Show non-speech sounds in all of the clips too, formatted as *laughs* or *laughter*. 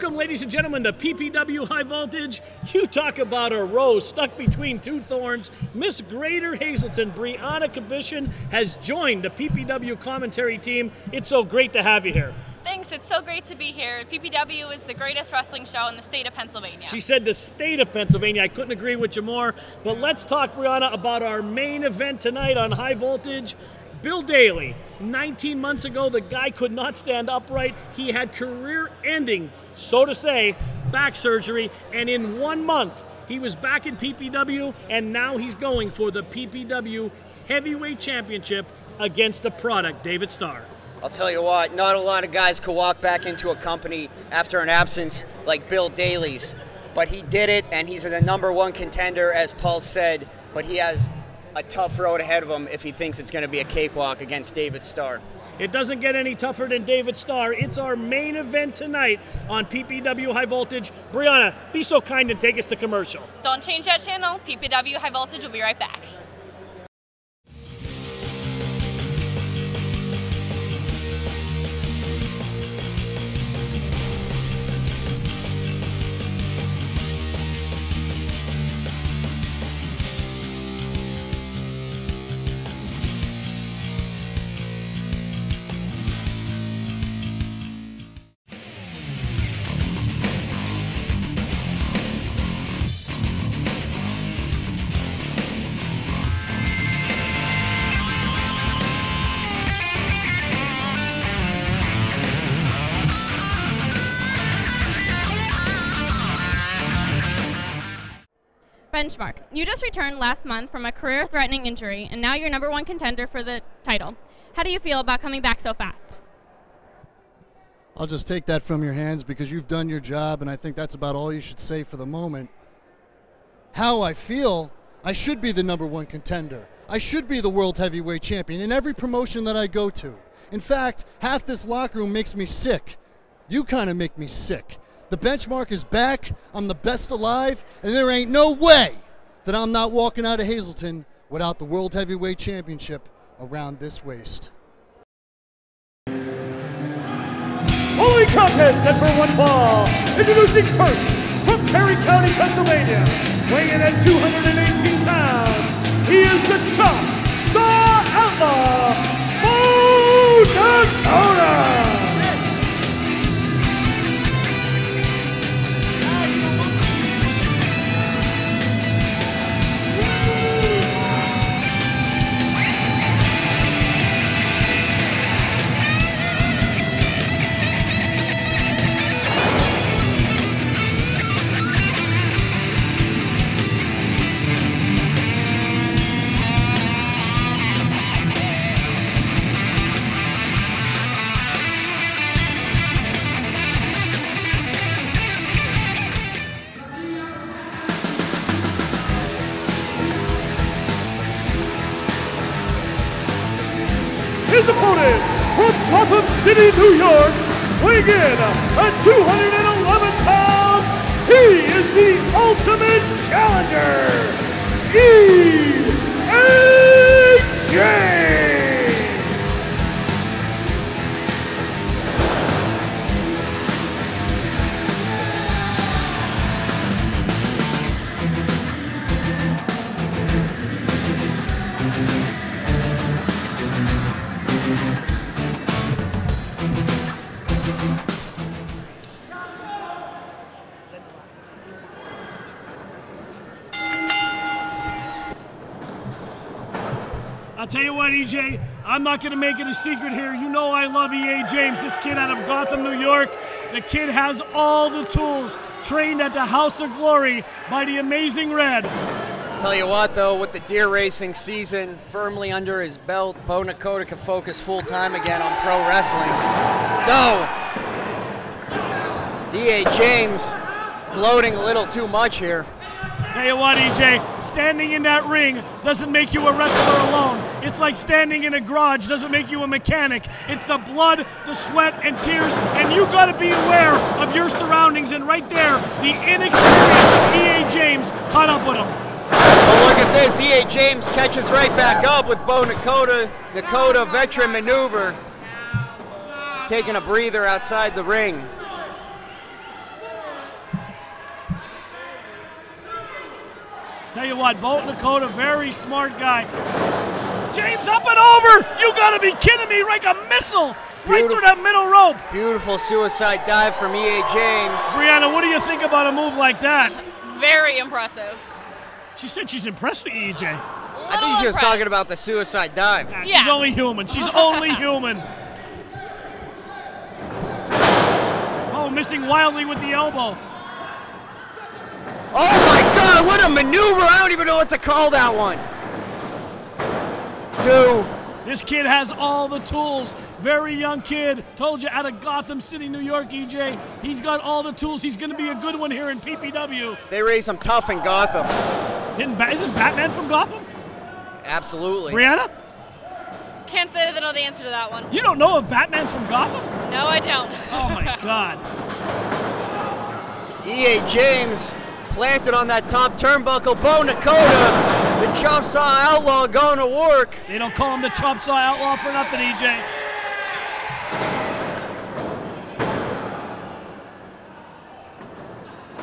Welcome, ladies and gentlemen, to PPW High Voltage. You talk about a rose stuck between two thorns. Miss Greater Hazelton, Brianna Kabishin, has joined the PPW commentary team. It's so great to have you here. Thanks, it's so great to be here. PPW is the greatest wrestling show in the state of Pennsylvania. She said the state of Pennsylvania. I couldn't agree with you more. But let's talk, Brianna, about our main event tonight on High Voltage. Bill Daly, 19 months ago, the guy could not stand upright. He had career ending, so to say, back surgery. And in one month, he was back in PPW, and now he's going for the PPW Heavyweight Championship against the product, David Starr. I'll tell you what, not a lot of guys could walk back into a company after an absence like Bill Daly's. But he did it, and he's the number one contender, as Paul said. But he has a tough road ahead of him if he thinks it's going to be a cakewalk against David Starr. It doesn't get any tougher than David Starr. It's our main event tonight on PPW High Voltage. Brianna, be so kind and take us to commercial. Don't change that channel. PPW High Voltage will be right back. You just returned last month from a career threatening injury, and now you're number one contender for the title. How do you feel about coming back so fast? I'll just take that from your hands because you've done your job, and I think that's about all you should say for the moment. How I feel, I should be the number one contender. I should be the world heavyweight champion in every promotion that I go to. In fact, half this locker room makes me sick. You kind of make me sick. The benchmark is back. I'm the best alive, and there ain't no way that I'm not walking out of Hazelton without the World Heavyweight Championship around this waist. Holy contest set for one fall. Introducing first from Perry County, Pennsylvania, weighing in at 218 pounds. He is the Chop I'm not going to make it a secret here. You know I love EA James, this kid out of Gotham, New York. The kid has all the tools, trained at the House of Glory by the amazing Red. Tell you what, though, with the deer racing season firmly under his belt, Bo Nekoda can focus full time again on pro wrestling. No! E.A. James gloating a little too much here. Tell you what, EJ, standing in that ring doesn't make you a wrestler alone. It's like standing in a garage doesn't make you a mechanic. It's the blood, the sweat, and tears, and you gotta be aware of your surroundings. And right there, the inexperience of E.A. James caught up with him. Well, look at this. E.A. James catches right back up with Bo Nekoda. Nekoda veteran maneuver. Taking a breather outside the ring. Tell you what, Bo Nekoda, very smart guy. James up and over! You gotta be kidding me! Like a missile! Right through that middle rope! Beautiful suicide dive from E.A. James. Brianna, what do you think about a move like that? Very impressive. She said she's impressed with EJ. I think she was talking about the suicide dive. Nah, She's only human. She's only *laughs* human. Oh, missing wildly with the elbow. Oh my God! What a maneuver! I don't even know what to call that one. Two. This kid has all the tools. Very young kid. Told you out of Gotham City, New York, EJ. He's got all the tools. He's going to be a good one here in PPW. They raise him tough in Gotham. Didn't ba- isn't Batman from Gotham? Absolutely. Brianna, Can't say that I know the answer to that one. you don't know if Batman's from Gotham? No, I don't. Oh my *laughs* God. E.A. James planted on that top turnbuckle. Bo Nekoda, the chop saw outlaw going to work. They don't call him the chop saw outlaw for nothing, EJ.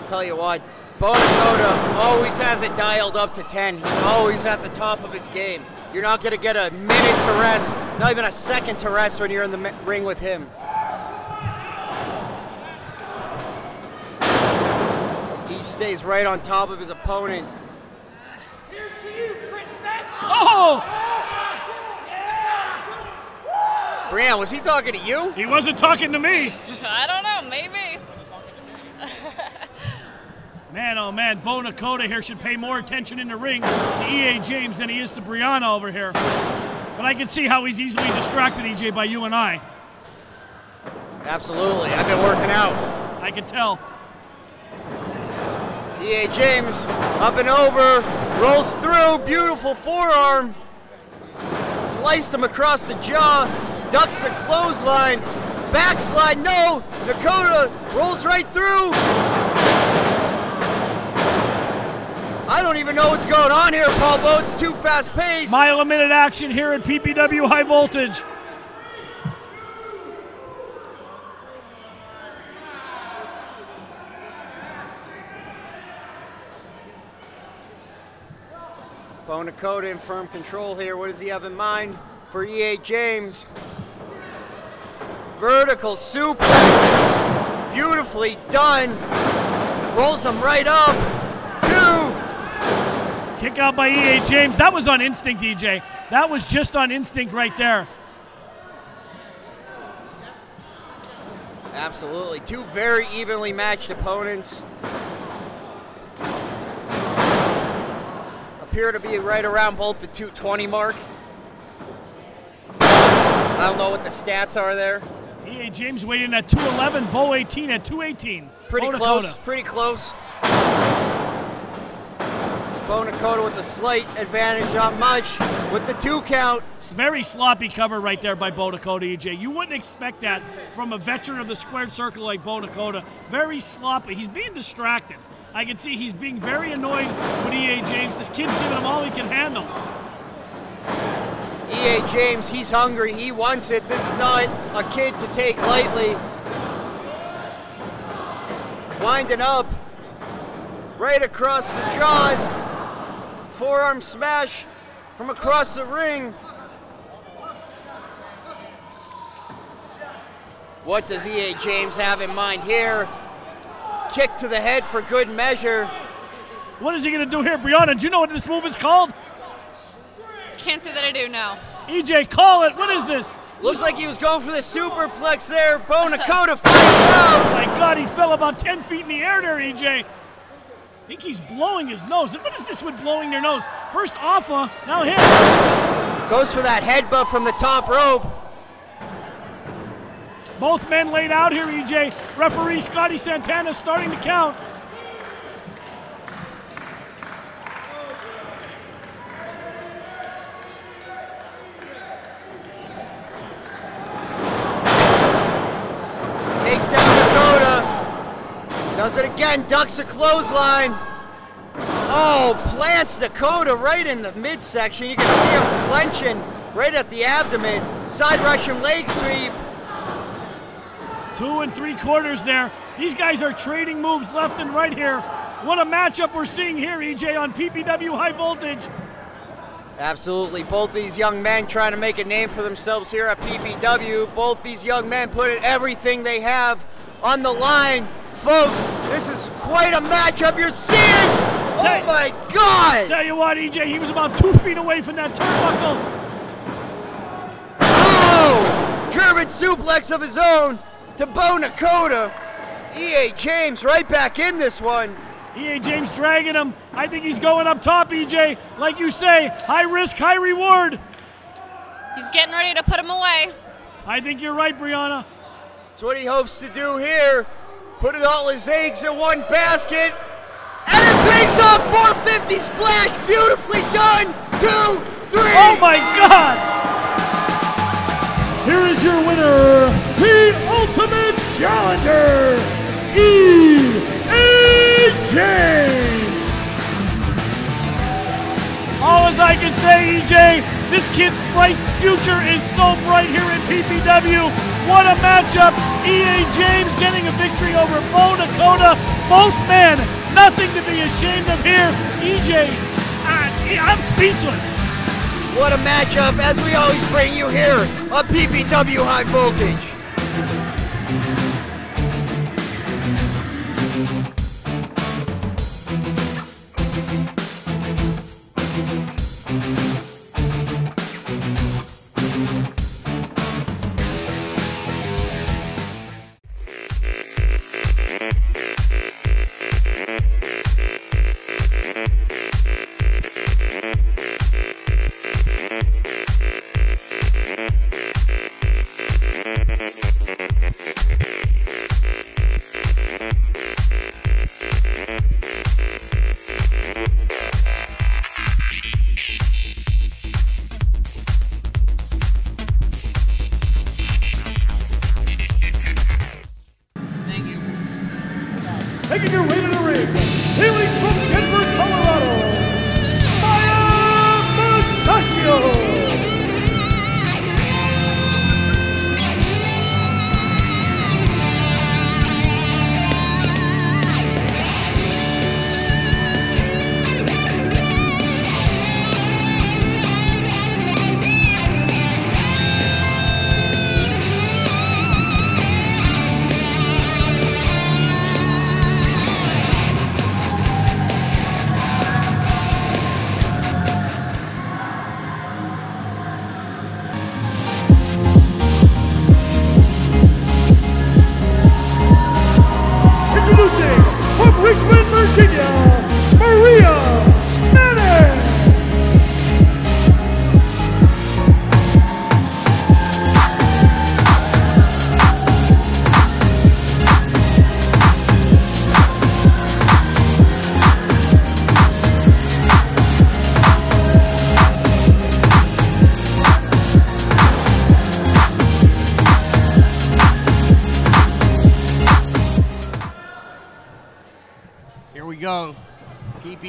Tell you what, Bo Nekoda always has it dialed up to 10. He's always at the top of his game. You're not going to get a minute to rest, not even a second to rest when you're in the ring with him. He stays right on top of his opponent. Oh! Brian, was he talking to you? He wasn't talking to me. *laughs* I don't know, maybe. *laughs* Man, oh man, Bo Nekoda here should pay more attention in the ring to EA James than he is to Brianna over here. But I can see how he's easily distracted, EJ, by you and I. Absolutely. I've been working out. I can tell. E.A. James up and over, rolls through, beautiful forearm. Sliced him across the jaw, ducks the clothesline, backslide, no! Nekoda rolls right through. I don't even know what's going on here, Paul Bo. It's too fast paced. Mile a minute action here at PPW High Voltage. Bo Nekoda in firm control here. What does he have in mind for E.A. James? Vertical suplex. Beautifully done. Rolls him right up. Two. Kick out by EA James. That was on instinct, EJ. That was just on instinct right there. Absolutely. Two very evenly matched opponents. Appear to be right around both the 220 mark. I don't know what the stats are there. EA James weighed in at 211, Bo 18 at 218. Pretty Bo close. Nekoda. Pretty close. Bo Nekoda with a slight advantage, not much. With the two count. It's very sloppy cover right there by Bo Nekoda, EJ. You wouldn't expect that from a veteran of the squared circle like Bo Nekoda. Very sloppy. He's being distracted. I can see he's being very annoyed with EA James. This kid's giving him all he can handle. E.A. James, he's hungry. He wants it. This is not a kid to take lightly. Winding up. Right across the jaws. Forearm smash from across the ring. What does E.A. James have in mind here? Kick to the head for good measure. What is he going to do here, Brianna? Do you know what this move is called? Can't say that I do, no. EJ, call it. What is this? Looks like he was going for the superplex there. *laughs* Bo Nekoda finds out. Oh my God, he fell about 10 feet in the air there, EJ. I think he's blowing his nose. And What is this with blowing their nose? First Alpha, uh, now him. Goes for that headbutt from the top rope. Both men laid out here, EJ. Referee Scotty Santana starting to count. Takes down Nekoda. Does it again. Ducks a clothesline. Oh, plants Nekoda right in the midsection. You can see him clenching right at the abdomen. Side Russian leg sweep. Two and three quarters there. These guys are trading moves left and right here. What a matchup we're seeing here, EJ, on PPW High Voltage. Absolutely. Both these young men trying to make a name for themselves here at PPW. Both these young men putting everything they have on the line. Folks, this is quite a matchup you're seeing. Oh my God! Tell you what, EJ, he was about two feet away from that turnbuckle. Oh! German suplex of his own to Bo Nekoda. EA James right back in this one. EA James dragging him. I think he's going up top, EJ. Like you say, high risk, high reward. He's getting ready to put him away. I think you're right, Brianna. That's what he hopes to do here. Put it all his eggs in one basket. And it pays off 450 splash. Beautifully done. Two, three. Oh my God! Here is your winner, the Ultimate Challenger, E.A.J. All as I can say, EJ, this kid's bright future is so bright here in PPW. What a matchup! EA James getting a victory over Bo Nekoda. Both men, nothing to be ashamed of here. EJ, I, I'm speechless. What a matchup as we always bring you here on PPW High Voltage. Making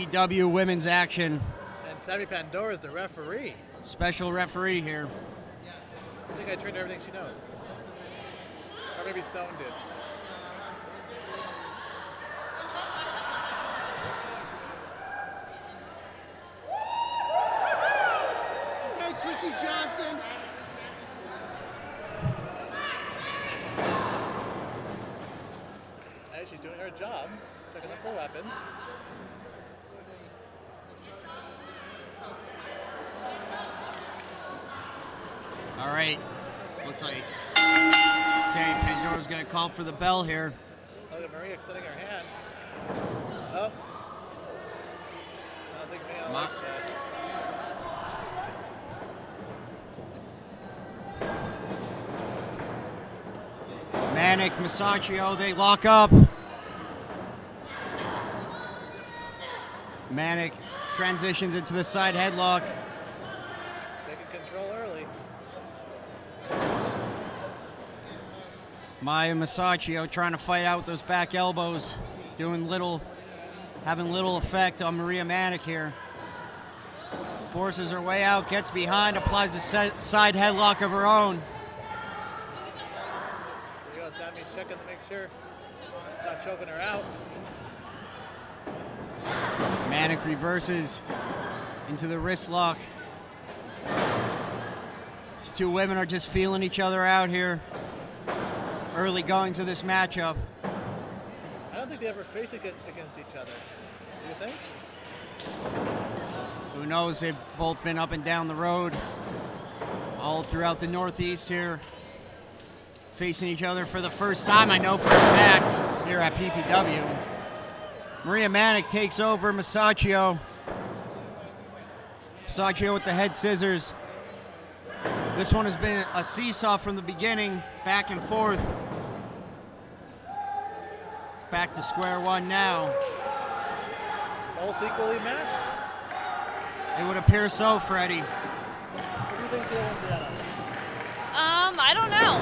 PPW women's action. And Sammy Pandora is the referee. Special referee here. Yeah. I think I trained everything she knows. Or maybe Stone did. Hey, Chrissy Johnson. Hey, she's doing her job. Checking up for weapons. All right. Looks like Sammy Pandora's going to call for the bell here. Look at Maria extending her hand. Oh. I don't think Ma- likes that. Manic, Musacchio, they lock up. Manic transitions into the side headlock. Taking control early. Maya Musacchio trying to fight out those back elbows, doing little, having little effect on Maria Manic here. Forces her way out, gets behind, applies a side headlock of her own. There you go. Sammy's checking to make sure not choking her out. Manic reverses into the wrist lock. These two women are just feeling each other out here. Early goings of this matchup. I don't think they ever face ag- against each other. Do you think? Who knows? They've both been up and down the road, all throughout the Northeast here, facing each other for the first time. I know for a fact here at PPW. Maria Manic takes over Musacchio. Musacchio with the head scissors. This one has been a seesaw from the beginning, back and forth. Back to square one now. Both equally matched. It would appear so, Freddie. What do you think's going to win, Um, I don't know.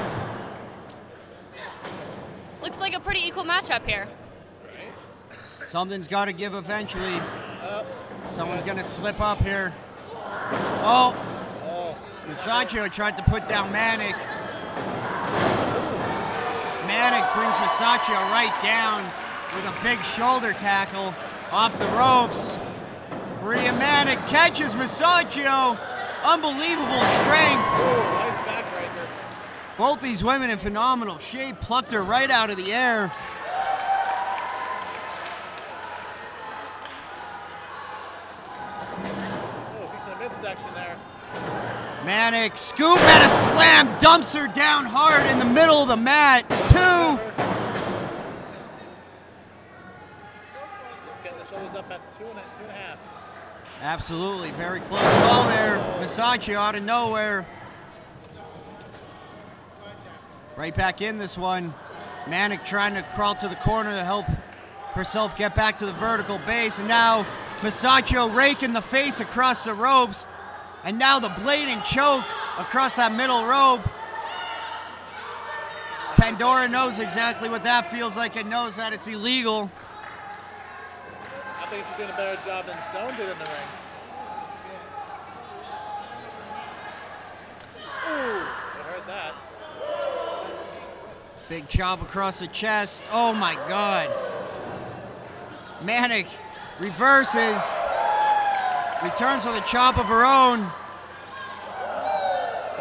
Looks like a pretty equal matchup here. Something's got to give eventually. Uh, Someone's going to slip up here. Oh, oh, Musacchio tried to put down Manic. Manic brings Musacchio right down with a big shoulder tackle off the ropes. Maria Manic catches Musacchio. Unbelievable strength. oh, nice backbreaker. Both these women in phenomenal shape plucked her right out of the air. Oh, peeked in the midsection there. Manic scoop and a slam dumps her down hard in the middle of the mat. Two. Just getting the shoulders up at two and a, two and a half. Absolutely, very close call there. Musacchio out of nowhere. Right back in this one. Manic trying to crawl to the corner to help herself get back to the vertical base. And now Musacchio raking the face across the ropes. And now the blading choke across that middle rope. Pandora knows exactly what that feels like and knows that it's illegal. I think she's doing a better job than Stone did in the ring. Ooh, I heard that. Big chop across the chest. Oh my God. Manic reverses, returns with a chop of her own.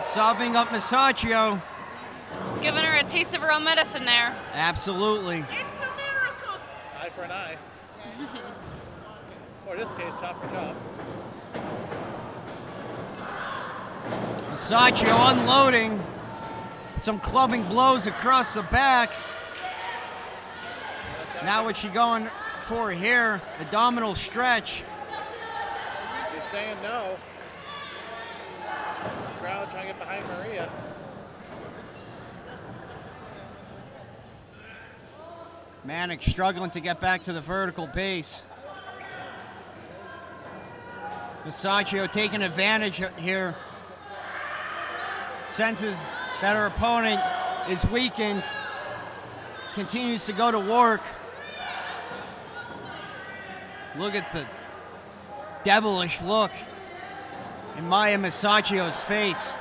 Solving up Musacchio. Giving her a taste of her own medicine there. Absolutely. It's a miracle. Eye for an eye. *laughs* or in this case, chop for chop. Musacchio unloading. Some clubbing blows across the back. Now what's she going for here? Abdominal stretch. Saying no. Crowd trying to get behind Maria. Manic struggling to get back to the vertical base. Musacchio taking advantage here. Senses that her opponent is weakened. Continues to go to work. Look at the devilish look in Maya Musacchio's face.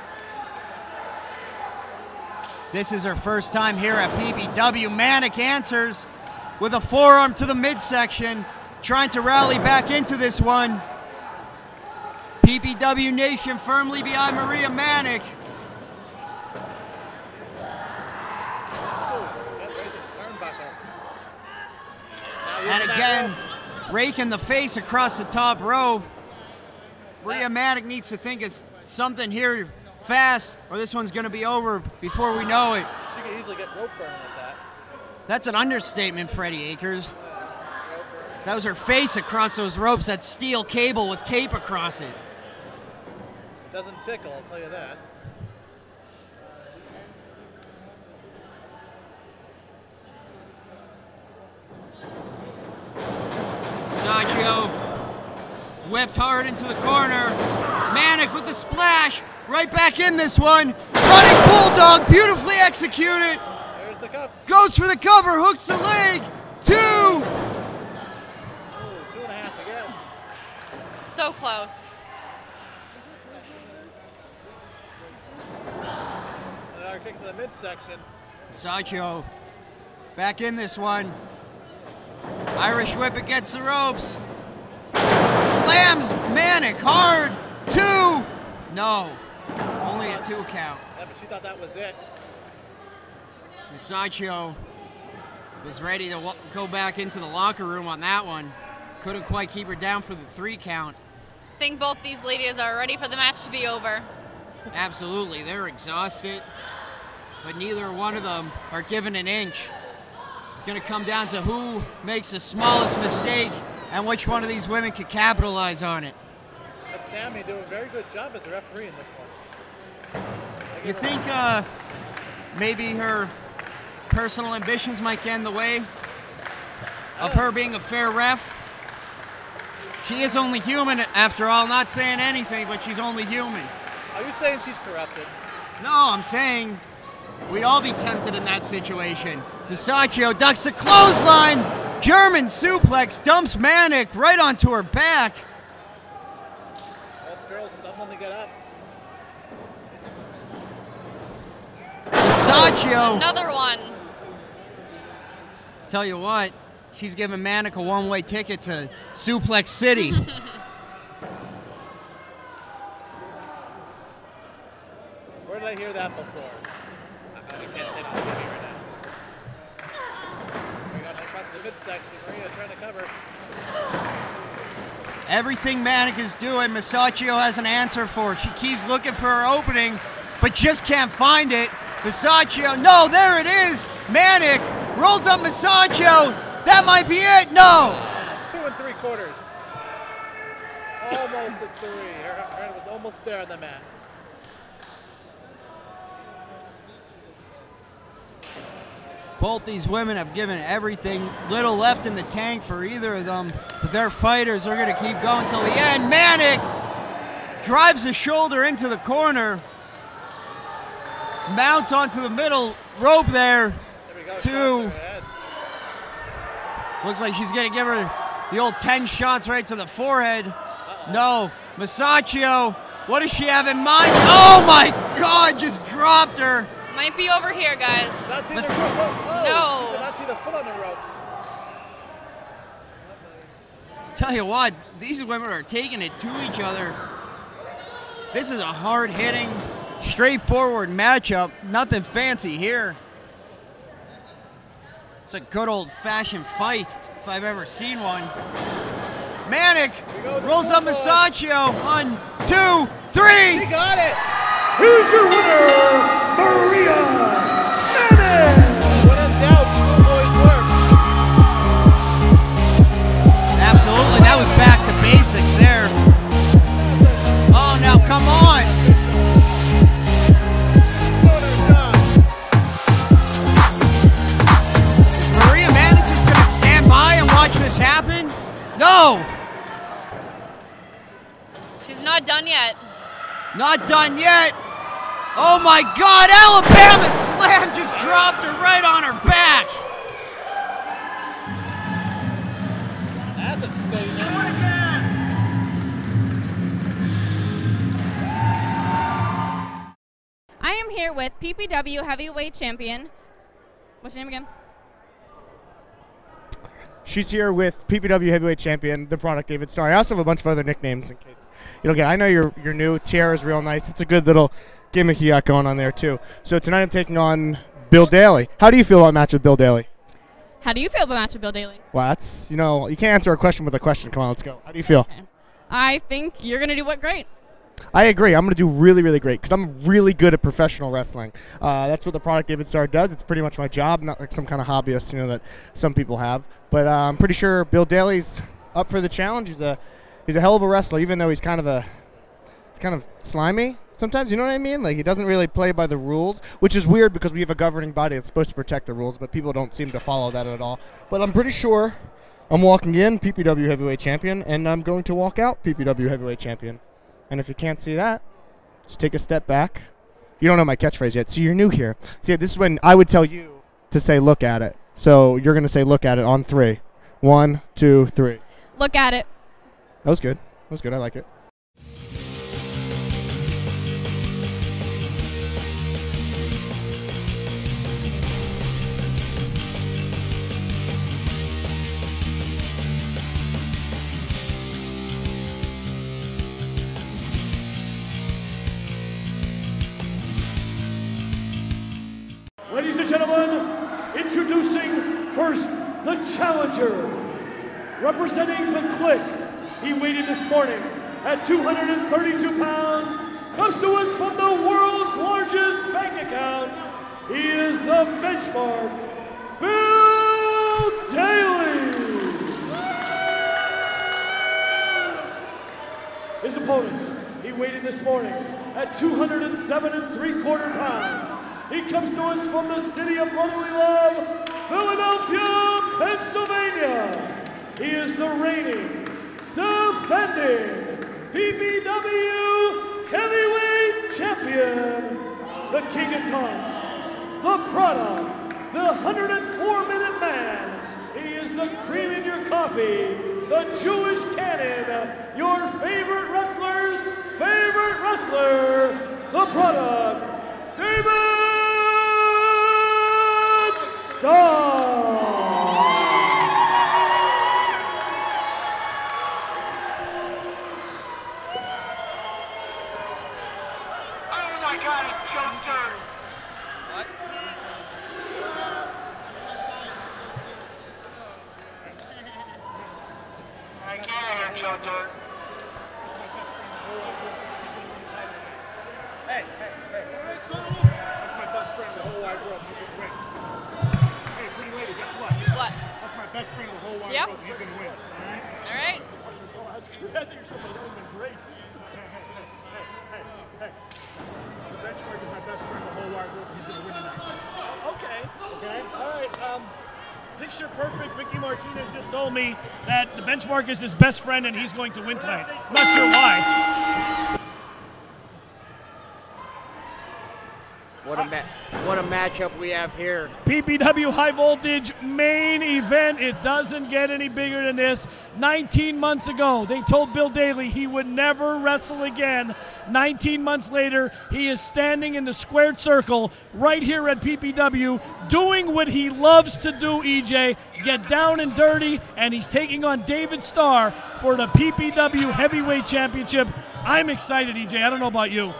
This is her first time here at PPW. Manic answers with a forearm to the midsection, trying to rally back into this one. PPW Nation firmly behind Maria Manic. Oh, that raised the turnbuckle. Now And again, raking the face across the top rope. Maria Manic needs to think it's something here fast, or this one's going to be over before we know it. She could easily get rope burn with that. That's an understatement, Freddie Akers. That was her face across those ropes, that steel cable with tape across it. it. Doesn't tickle, I'll tell you that. Saggio whipped hard into the corner. Manic with the splash. Right back in this one. Running Bulldog, beautifully executed. There's the cup. Goes for the cover, hooks the leg. Two. Ooh, two and a half again. So close. Another kick to the midsection. Musacchio back in this one. Irish whip against the ropes. Slams Manic hard. Two. No. Only a two count. Yeah, but she thought that was it. Musacchio was ready to go back into the locker room on that one. Couldn't quite keep her down for the three count. I think both these ladies are ready for the match to be over. Absolutely, they're exhausted, but neither one of them are given an inch. It's going to come down to who makes the smallest mistake and which one of these women can capitalize on it. But Sammy doing a very good job as a referee in this one. You think uh, maybe her personal ambitions might get in the way of her being a fair ref? She is only human after all, not saying anything, but she's only human. Are you saying she's corrupted? No, I'm saying we'd all be tempted in that situation. Musacchio ducks the clothesline, German suplex, dumps Manic right onto her back. Both girls stumbling to get up. Musacchio, Another one. tell you what, she's giving Manic a one-way ticket to Suplex City. *laughs* Where did I hear that before? I, I can't say it We got nice the midsection. Maria trying to cover. Everything Manic is doing, Musacchio has an answer for. She keeps looking for her opening, but just can't find it. Musacchio, no, there it is. Manic rolls up Musacchio. That might be it. No. Two and three quarters. Almost at three. Her, her hand was almost there on the mat. Both these women have given everything, little left in the tank for either of them, but they're fighters. They're going to keep going till the end. Manic drives the shoulder into the corner, mounts onto the middle rope there. There. Two. to. Looks like she's going to give her the old 10 shots right to the forehead. No. Musacchio, what does she have in mind? Oh my God, just dropped her. Might be over here, guys. Not see the foot. Oh, oh, No. She did not see the foot on the ropes. Tell you what, these women are taking it to each other. This is a hard hitting, straightforward matchup. Nothing fancy here. It's a good old fashioned fight, if I've ever seen one. Manic we go, the rolls up schoolboy. Musacchio. One, two, three. He got it. Here's your winner, Maria Manic. When in doubt, schoolboys work. Absolutely, that was back to basics there. Oh, now come on. Doing. Maria Manic is going to stand by and watch this happen? No, She's not done yet. not done yet. Oh my God, Alabama Slam just dropped her right on her back. That's a statement. I am here with PPW Heavyweight Champion. What's your name again? She's here with PPW Heavyweight Champion, the product David Starr. I also have a bunch of other nicknames in case you don't get. I know you're you're new. Tiara's real nice. It's a good little gimmick you got going on there too. So tonight I'm taking on Bill Daly. How do you feel about a match with Bill Daly? How do you feel about match with Bill Daly? Well, that's you know you can't answer a question with a question. Come on, let's go. How do you feel? I think you're gonna do what great. I agree. I'm going to do really, really great because I'm really good at professional wrestling. Uh, that's what the product David Starr does. It's pretty much my job, not like some kind of hobbyist, you know, that some people have. But uh, I'm pretty sure Bill Daly's up for the challenge. He's a he's a hell of a wrestler, even though he's kind of a he's kind of slimy sometimes. You know what I mean? Like he doesn't really play by the rules, which is weird because we have a governing body that's supposed to protect the rules, but people don't seem to follow that at all. But I'm pretty sure I'm walking in PPW Heavyweight Champion, and I'm going to walk out PPW Heavyweight Champion. And if you can't see that, just take a step back. You don't know my catchphrase yet, so you're new here. See, this is when I would tell you to say, look at it. So you're going to say, look at it on three. One, two, three. Look at it. That was good. That was good. I like it. Challenger, representing the Click. He in this morning at 232 pounds, comes to us from the world's largest bank account. He is the benchmark, Bill Daly. His opponent, he weighed in this morning at 207 and three quarter pounds. He comes to us from the city of brotherly love, Philadelphia, Pennsylvania. He is the reigning, defending PPW heavyweight champion, the king of taunts, the product, the 104 minute man. He is the cream in your coffee, the Jewish cannon, your favorite wrestler's favorite wrestler, the product, David Starr. I think you're somebody that would have been great. Hey, hey, hey. The benchmark is my best friend the whole wide world. He's gonna win tonight. Okay. Okay? All right. Um, picture perfect. Ricky Martinez just told me that the benchmark is his best friend and he's going to win tonight. Not sure why. What a ma- what a matchup we have here. PPW High Voltage main event. It doesn't get any bigger than this. 19 months ago, they told Bill Daly he would never wrestle again. 19 months later, he is standing in the squared circle right here at PPW, doing what he loves to do, EJ get down and dirty, and he's taking on David Starr for the PPW Heavyweight Championship. I'm excited, EJ. I don't know about you.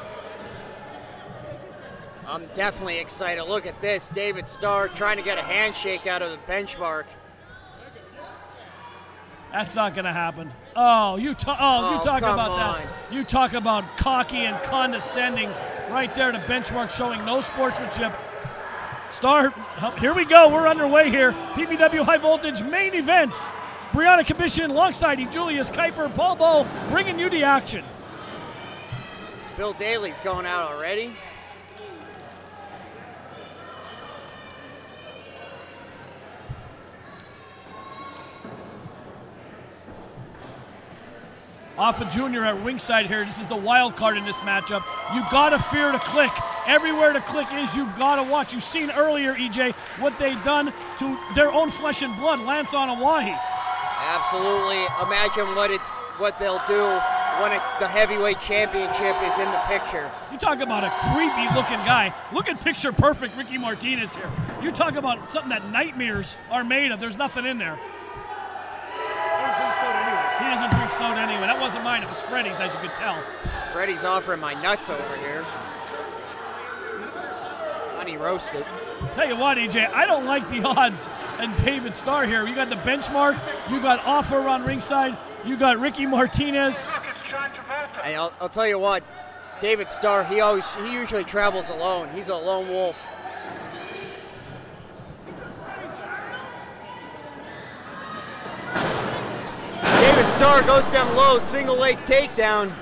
I'm definitely excited. Look at this. David Starr trying to get a handshake out of the benchmark. That's not going to happen. Oh, you talk. Oh, you Oh, talk about on. that. You talk about cocky and condescending. Right there, to benchmark showing no sportsmanship. Start. Here we go. We're underway here. PPW High Voltage main event. Brianna Commission alongside Julius Kuiper, Paul Bow, bringing you the action. Bill Daly's going out already. Alpha Junior at ringside here. This is the wild card in this matchup. You've gotta fear to click. Everywhere to click is, you've gotta watch. You've seen earlier, EJ, what they've done to their own flesh and blood. Lance Anoa'i. Absolutely. Imagine what it's what they'll do when it, the heavyweight championship is in the picture. You talk about a creepy looking guy. Look at picture perfect Ricky Martinez here. You talk about something that nightmares are made of. There's nothing in there. He doesn't drink soda anyway. That wasn't mine. It was Freddy's, as you could tell. Freddy's offering my nuts over here. Honey roasted. Tell you what, EJ, I don't like the odds and David Starr here. You got the benchmark, you got Alpha on ringside, you got Ricky Martinez. And I'll, I'll tell you what, David Starr, he always he usually travels alone. He's a lone wolf. Starr goes down low, single leg takedown.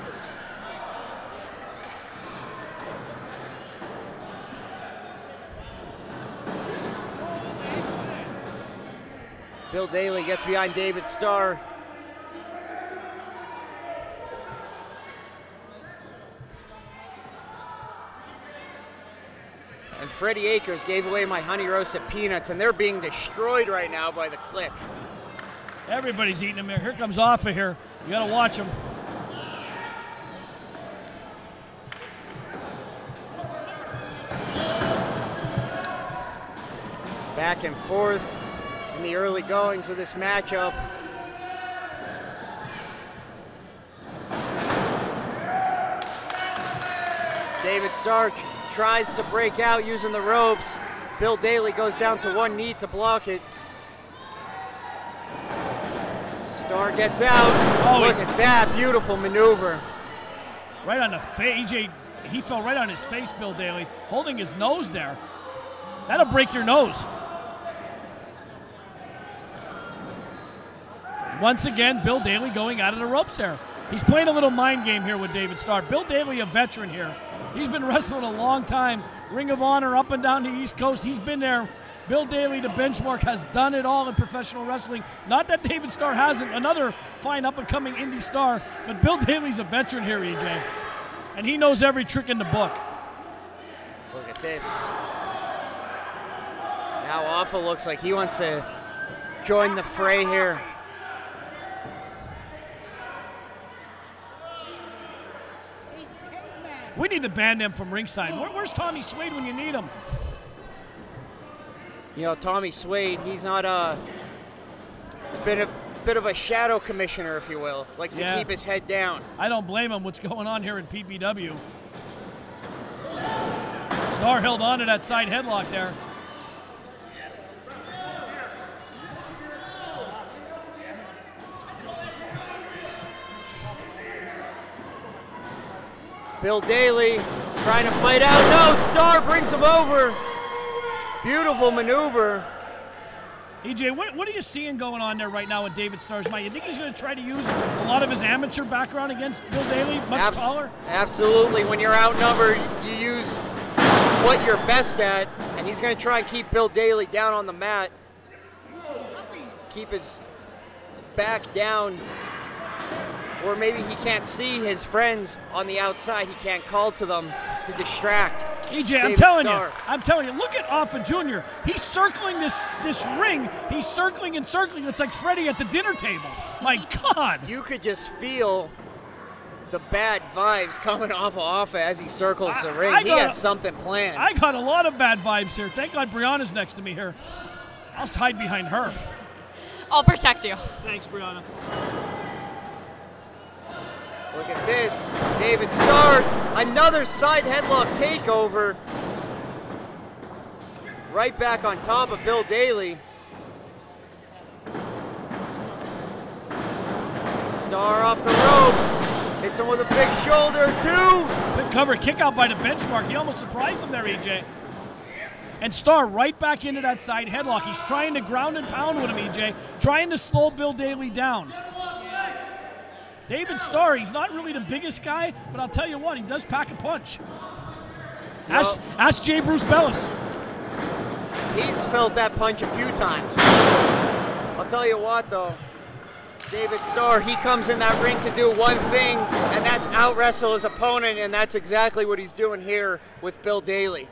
Bill Daly gets behind David Starr. And Freddie Akers gave away my honey roasted peanuts, and they're being destroyed right now by the click. Everybody's eating them here. Here comes Afa here. You got to watch him. Back and forth in the early goings of this matchup. David Starr tries to break out using the ropes. Bill Daly goes down to one knee to block it. Starr gets out. Oh, Look at that beautiful maneuver. Right on the face. EJ, he fell right on his face, Bill Daly, holding his nose there. That'll break your nose. Once again, Bill Daly going out of the ropes there. He's playing a little mind game here with David Starr. Bill Daly, a veteran here. He's been wrestling a long time. Ring of Honor up and down the East Coast. He's been there. Bill Daly, the benchmark, has done it all in professional wrestling. Not that David Starr hasn't. Another fine up and coming indie star. But Bill Daly's a veteran here, EJ. And he knows every trick in the book. Look at this. Now Afa looks like he wants to join the fray here. We need to ban them from ringside. Where, where's Tommy Swade when you need him? You know, Tommy Swade, he's not a. He's been a bit of a shadow commissioner, if you will. Likes Yeah. to keep his head down. I don't blame him. What's going on here in PPW? Starr held on to that side headlock there. Bill Daly trying to fight out. No, Starr brings him over. Beautiful maneuver. EJ, what, what are you seeing going on there right now with David Starr's mind? You think he's going to try to use a lot of his amateur background against Bill Daly, much Abs- taller? Absolutely. When you're outnumbered, you use what you're best at, and he's going to try and keep Bill Daly down on the mat. Keep his back down, or maybe he can't see his friends on the outside. He can't call to them to distract. EJ, I'm telling Starr. you, I'm telling you. Look at Alpha Jr. He's circling this this ring. He's circling and circling. It's like Freddie at the dinner table. My God. You could just feel the bad vibes coming off of Alpha as he circles the ring. I he got- has something planned. I got a lot of bad vibes here. Thank God Brianna's next to me here. I'll hide behind her. I'll protect you. Thanks, Brianna. Look at this. David Starr, another side headlock takeover. Right back on top of Bill Daly. Starr off the ropes. Hits him with a big shoulder, two. Good cover, kick out by the benchmark. He almost surprised him there, EJ. And Starr right back into that side headlock. He's trying to ground and pound with him, EJ, trying to slow Bill Daly down. David Starr, he's not really the biggest guy, but I'll tell you what, he does pack a punch. Ask, ask Jay Bruce Bellis. He's felt that punch a few times. I'll tell you what, though. David Starr, he comes in that ring to do one thing, and that's out wrestle his opponent, and that's exactly what he's doing here with Bill Daly.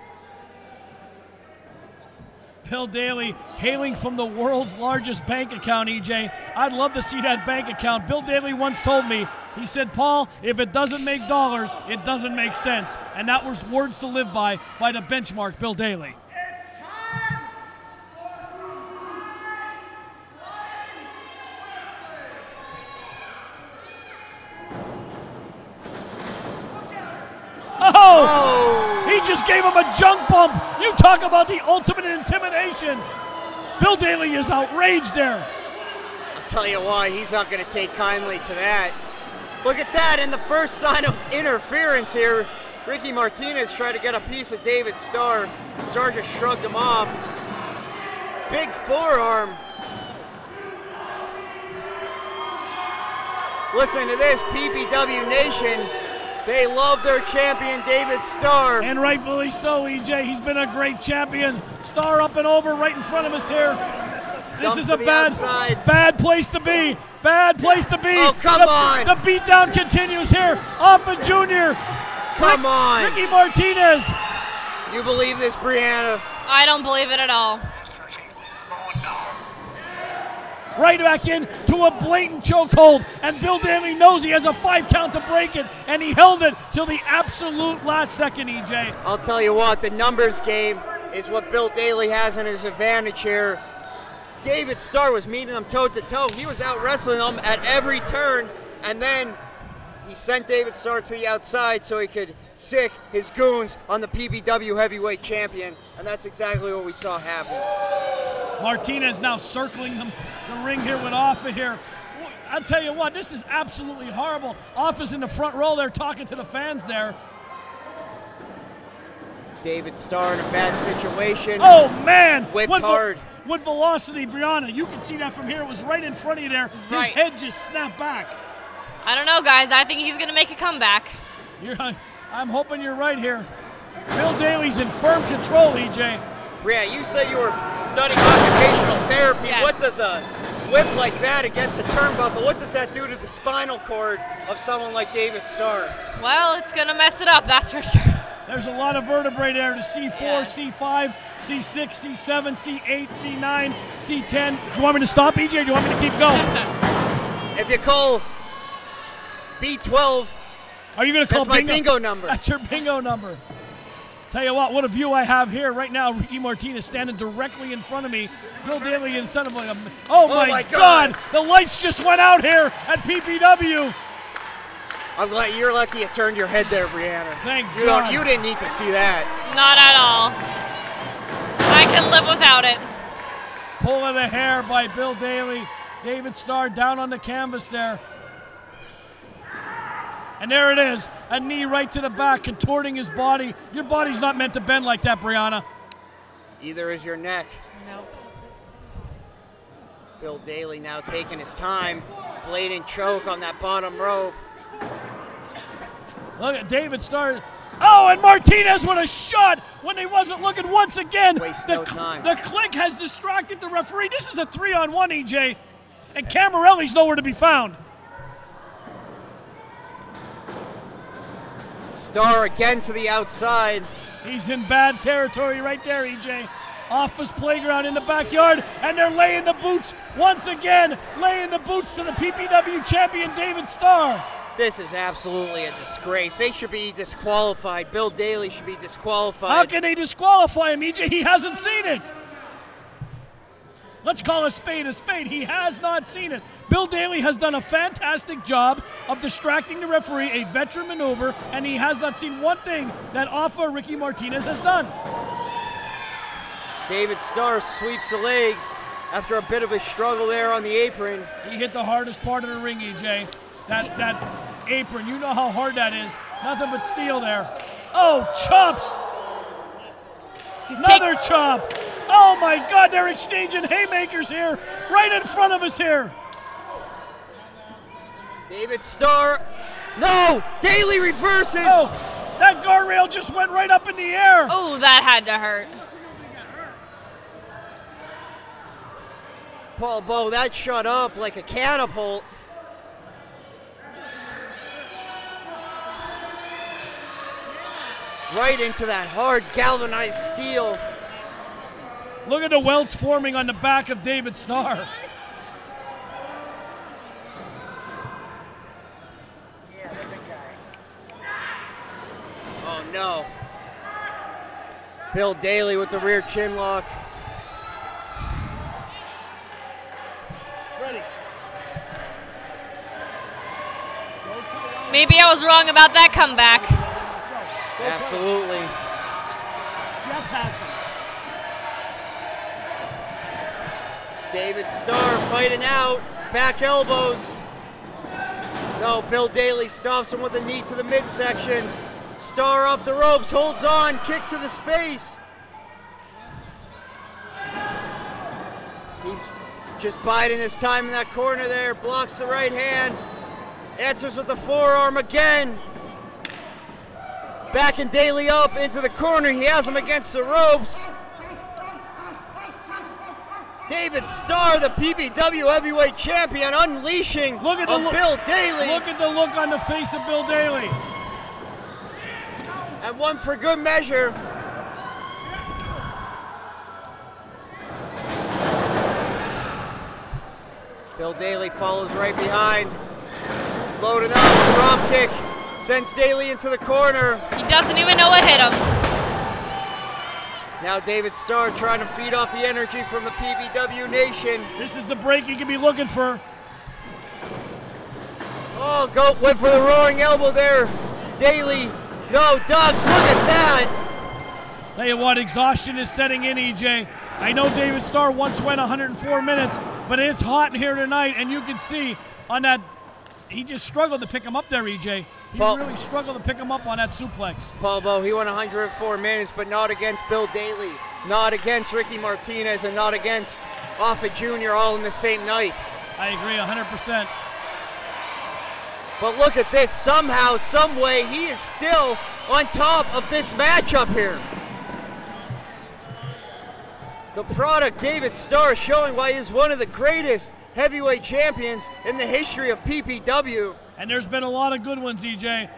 Bill Daly hailing from the world's largest bank account, EJ. I'd love to see that bank account. Bill Daly once told me, he said, Paul, if it doesn't make dollars, it doesn't make sense. And that was words to live by by the benchmark, Bill Daly. Oh! He just gave him a junk bump. You talk about the ultimate intimidation. Bill Daly is outraged there. I'll tell you why, he's not going to take kindly to that. Look at that, and the first sign of interference here. Ricky Martinez tried to get a piece of David Starr. Starr just shrugged him off. Big forearm. Listen to this, PPW Nation. They love their champion, David Starr. And rightfully so, EJ. He's been a great champion. Starr up and over right in front of us here. This Dump is a bad, outside. bad place to be. Bad place to be. Oh, come the, on. The beatdown continues here. Alpha Jr. Come Rick- on. Ricky Martinez. You believe this, Brianna? I don't believe it at all. Right back in to a blatant chokehold. And Bill Daly knows he has a five count to break it. And he held it till the absolute last second, EJ. I'll tell you what, the numbers game is what Bill Daly has in his advantage here. David Starr was meeting him toe to toe. He was out wrestling him at every turn, and then he sent David Starr to the outside so he could sick his goons on the PPW heavyweight champion, and that's exactly what we saw happen. Martinez now circling the, the ring here with Alpha here. I'll tell you what, this is absolutely horrible. Office in the front row there talking to the fans there. David Starr in a bad situation. Oh man! Whipped what, hard. what velocity, Brianna? You can see that from here. It was right in front of you there. His Right. head just snapped back. I don't know, guys. I think he's going to make a comeback. You're, I'm hoping you're right here. Bill Daly's in firm control, E EJ. Brianna, you said you were studying occupational therapy. Yes. What does a whip like that against a turnbuckle, what does that do to the spinal cord of someone like David Starr? Well, it's going to mess it up, that's for sure. There's a lot of vertebrae there to C4, Yes. C5, C6, C7, C8, C9, C10. Do you want me to stop, EJ? Or do you want me to keep going? *laughs* If you call B12, Are you going to call that's my bingo? bingo number. That's your bingo number. Tell you what, what a view I have here right now. Ricky Martinez standing directly in front of me. Bill Daly instead of like a. Um, oh, oh, my, my God. God. The lights just went out here at PPW. I'm glad you're lucky it turned your head there, Brianna. Thank you God. You didn't need to see that. Not at all. I can live without it. Pull of the hair by Bill Daly. David Starr down on the canvas there. And there it is, a knee right to the back, contorting his body. Your body's not meant to bend like that, Brianna. Either is your neck. Nope. Bill Daly now taking his time. Blatant choke on that bottom rope. Look at David Starr. Oh, and Martinez with a shot when he wasn't looking once again. Waste the, no time. the click has distracted the referee. This is a three on one, EJ. And Camarelli's nowhere to be found. Starr again to the outside. He's in bad territory right there, EJ. Office playground in the backyard, and they're laying the boots once again, laying the boots to the PPW champion David Starr. This is absolutely a disgrace. They should be disqualified. Bill Daly should be disqualified. How can they disqualify him, EJ? He hasn't seen it. Let's call a spade a spade. He has not seen it. Bill Daly has done a fantastic job of distracting the referee, a veteran maneuver, and he has not seen one thing that Alpha Ricky Martinez has done. David Starr sweeps the legs after a bit of a struggle there on the apron. He hit the hardest part of the ring, EJ. That that apron. You know how hard that is. Nothing but steel there. Oh, chops! He's Another chop! Oh my God! They're exchanging haymakers here, right in front of us here. David Starr. No! Daly reverses! Oh, that guardrail just went right up in the air. Oh, that had to hurt. Paul Bow, that shot up like a catapult. Right into that hard galvanized steel. Look at the welts forming on the back of David Starr. Oh no. Bill Daly with the rear chin lock. Ready. Maybe I was wrong about that comeback. Absolutely. Jess has them. David Starr fighting out. Back elbows. No, Bill Daly stops him with a knee to the midsection. Starr off the ropes, holds on, kick to the face. He's just biding his time in that corner there, blocks the right hand, answers with the forearm again. Backing Daly up into the corner, he has him against the ropes. David Starr, the PPW heavyweight champion, unleashing Look at the look. Bill Daly. Look at the look on the face of Bill Daly. and one for good measure. Bill Daly follows right behind. Loaded up, drop kick, sends Daly into the corner. He doesn't even know what hit him. Now David Starr trying to feed off the energy from the PPW Nation. This is the break he could be looking for. Oh, Goat went for the roaring elbow there. Daly, no, ducks, look at that. Tell you what, exhaustion is setting in, EJ. I know David Starr once went 104 minutes, but it's hot in here tonight, and you can see on that. He just struggled to pick him up there, EJ. He Paul- really struggled to pick him up on that suplex. Paul Bo, he went 104 minutes, but not against Bill Daly, not against Ricky Martinez, and not against Afa Jr. all in the same night. I agree 100%. But look at this. Somehow, some way, he is still on top of this matchup here. The product, David Starr, showing why he's one of the greatest heavyweight champions in the history of PPW. And there's been a lot of good ones, EJ.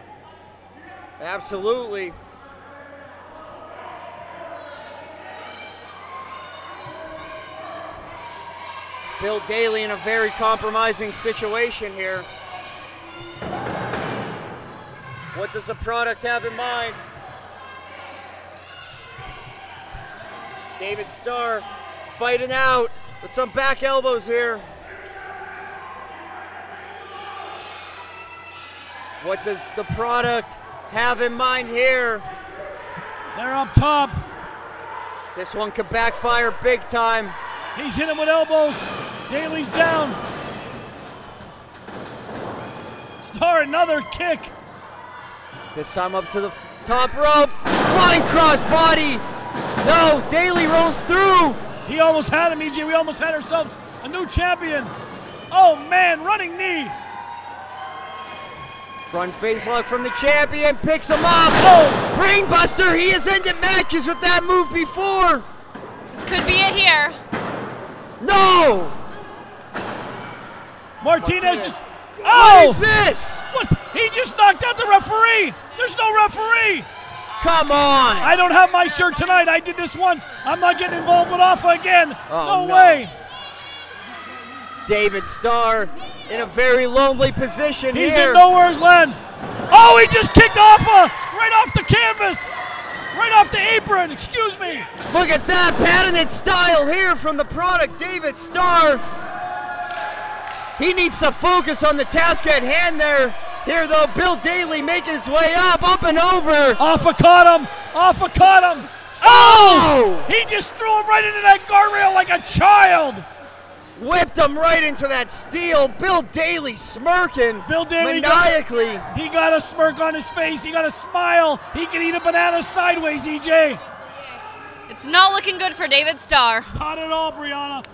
Absolutely. Bill Daly in a very compromising situation here. What does the product have in mind? David Starr fighting out with some back elbows here. What does the product have in mind here? They're up top. This one could backfire big time. He's hit him with elbows. Daly's down. Starr another kick. This time up to the top rope. Flying cross body. No, Daly rolls through. He almost had him, EJ. We almost had ourselves a new champion. Oh man, running knee. Front face lock from the champion. Picks him up. Oh, Brainbuster. He has ended matches with that move before. This could be it here. No. Martinez just. What Oh! is this? What? He just knocked out the referee. There's no referee. Come on. I don't have my shirt tonight. I did this once. I'm not getting involved with Alpha again. Oh, no, no. way. David Starr in a very lonely position He's here. in nowhere's land. Oh, he just kicked Alpha uh, right off the canvas, right off the apron. Excuse me. Look at that patented style here from the product, David Starr. He needs to focus on the task at hand there. Here, though, Bill Daly making his way up, up and over. Alpha caught him. Alpha caught him. Oh! oh! He just threw him right into that guardrail like a child. Whipped him right into that steel. Bill Daly smirking Bill Daly got- maniacally. He got a smirk on his face. He got a smile. He can eat a banana sideways, EJ. It's not looking good for David Starr. Not at all, Brianna.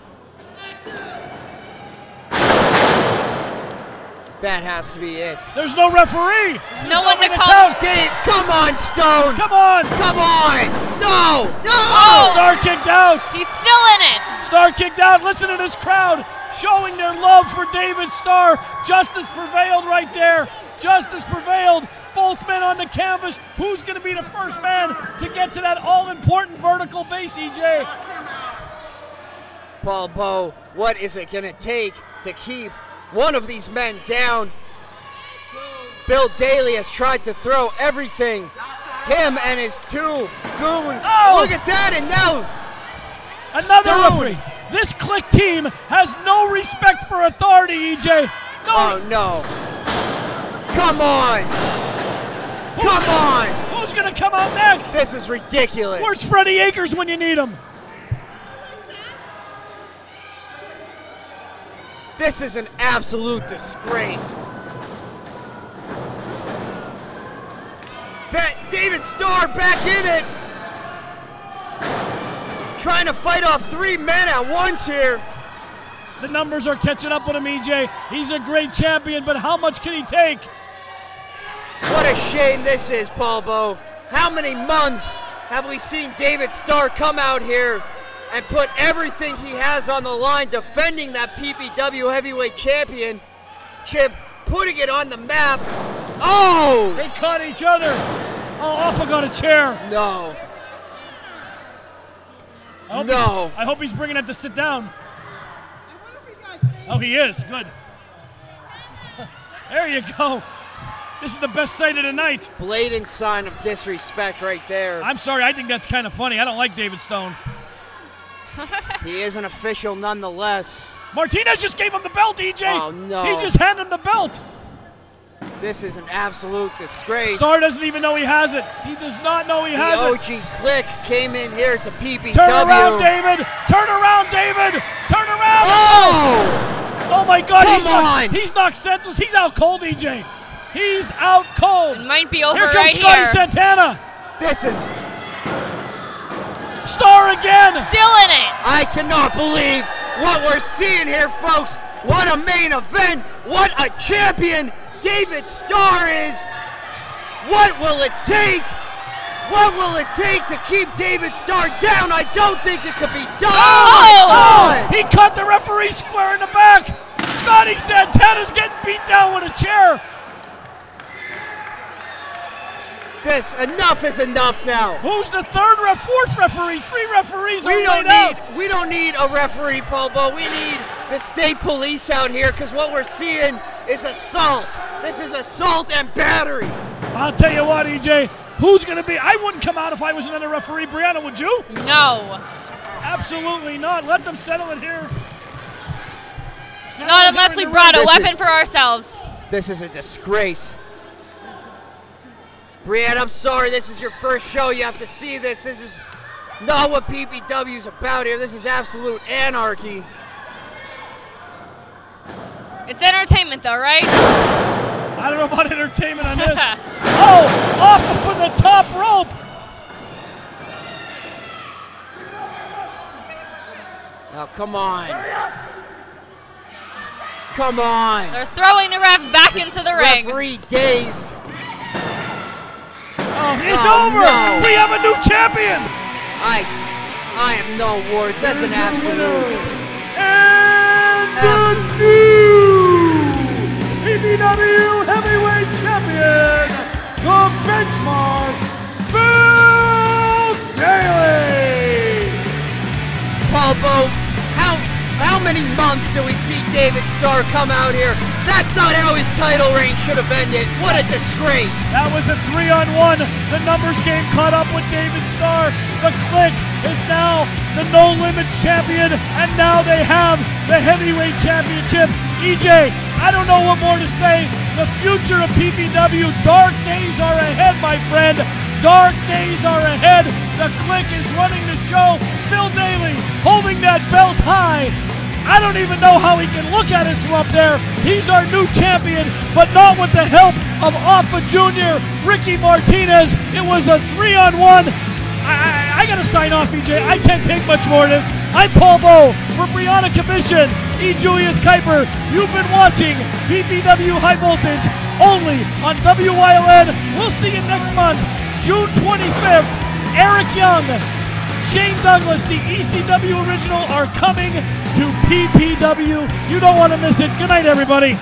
That has to be it. There's no referee. There's no one to call. count. Dave, come on, Stone. Come on. Come on. No. No. Oh! Starr kicked out. He's still in it. Starr kicked out. Listen to this crowd showing their love for David Starr. Justice prevailed right there. Justice prevailed. Both men on the canvas. Who's going to be the first man to get to that all important vertical base, EJ? Paul Bow, what is it going to take to keep one of these men down? Bill Daly has tried to throw everything. Him and his two goons. Oh! Look at that, and now Another Stone. referee. This click team has no respect for authority, EJ. No. Oh no. Come on. Come on. Who's going to come out next? This is ridiculous. Where's Freddie Akers when you need him? This is an absolute disgrace. Ba- David Starr back in it. Trying to fight off three men at once here. The numbers are catching up with him, EJ. He's a great champion, but how much can he take? What a shame this is, Paul Bo. How many months have we seen David Starr come out here and put everything he has on the line defending that PPW heavyweight champion chip, putting it on the map. Oh! They caught each other. Oh, Alpha got a chair. No. I No. I hope he's bringing it to sit down. Oh, he is. Good. *laughs* There you go. This is the best sight of the night. Blatant sign of disrespect right there. I'm sorry. I think that's kind of funny. I don't like David Stone. *laughs* He is an official nonetheless. Martinez just gave him the belt, EJ. Oh, no. He just handed him the belt. This is an absolute disgrace. Starr doesn't even know he has it. He does not know he the has it. OG Click came in here to PPW. Turn around, David! Turn around, David! Turn around! Oh! Oh my God! Come he's knocked- on! he's knocked senseless. He's out cold, EJ. He's out cold. It might be over Here comes right Scotty here. Santana. This is. Starr again. Still in it. I cannot believe what we're seeing here, folks. What a main event. What a champion David Starr is. What will it take? What will it take to keep David Starr down? I don't think it could be done. Oh! my oh! God. He cut the referee square in the back. Scotty Santana's getting beat down with a chair. This enough is enough now. Who's the third ref? Fourth referee? Three referees We are don't need out. we don't need a referee, Bobo. We need the state police out here because what we're seeing is assault. This is assault and battery. I'll tell you what, EJ. Who's going to be? I wouldn't come out if I was another referee. Brianna, would you? No. Absolutely not. Let them settle it here. Settle Not it unless here we in the brought a ring. weapon for ourselves. This is a disgrace. Brianne, I'm sorry. This is your first show. You have to see this. This is not what PPW is about here. This is absolute anarchy. It's entertainment, though, right? I don't know about entertainment on this. *laughs* oh, off of from the top rope. Now, come on. Come on. They're throwing the ref back into the ring. Referee dazed. Oh, it's Oh, over. no. We have a new champion. I, I have no words. That's an absolute. And the new PPW Heavyweight Champion, the Benchmark, Bill Daly. Bobo, how how many months do we see David Starr come out here? That's not how his title reign should have ended. What a disgrace. That was a three on one. The numbers game caught up with David Starr. The Click is now the No Limits champion, and now they have the heavyweight championship. EJ, I don't know what more to say. The future of PPW, dark days are ahead, my friend. Dark days are ahead. The Click is running the show. Bill Daly holding that belt high. I don't even know how he can look at us from up there. He's our new champion, but not with the help of Alpha Jr., Ricky Martinez. It was a three on one. I, I, I gotta sign off, EJ. I can't take much more of this. I'm Paul Bowe for Brianna Commission, E. Julius Kuiper. You've been watching PPW High Voltage only on WYLN. We'll see you next month, June 25th. Eric Young, Shane Douglas, the ECW original, are coming to PPW. You don't want to miss it. Good night, everybody.